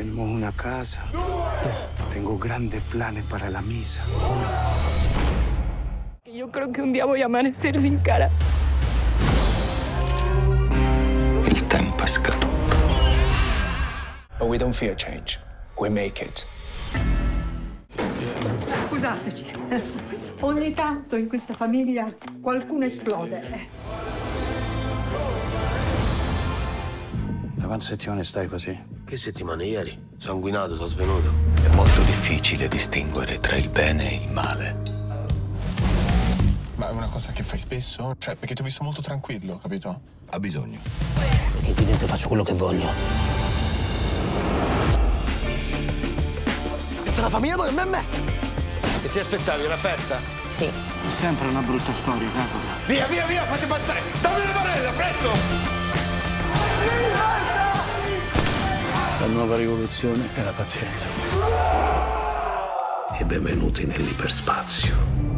Tenemos una casa. Tengo grandes planes para la misa. Yo creo que un día voy a amanecer sin cara. Il tempo è scaduto. But we don't fear change. We make it. Scusateci, ogni tanto in questa famiglia qualcuno esplode. Da quante settimane stai così? Che settimane ieri? Sanguinato, sono svenuto. È molto difficile distinguere tra il bene e il male. Ma è una cosa che fai spesso? Cioè, perché ti ho visto molto tranquillo, capito? Ha bisogno. Perché qui dentro faccio quello che voglio. Questa è la famiglia è me! Che ti aspettavi, una festa? Sì. È sempre una brutta storia, capo. Via, via, via, fate passare! Dammi le barella, presto! La nuova rivoluzione è la pazienza. E benvenuti nell'iperspazio.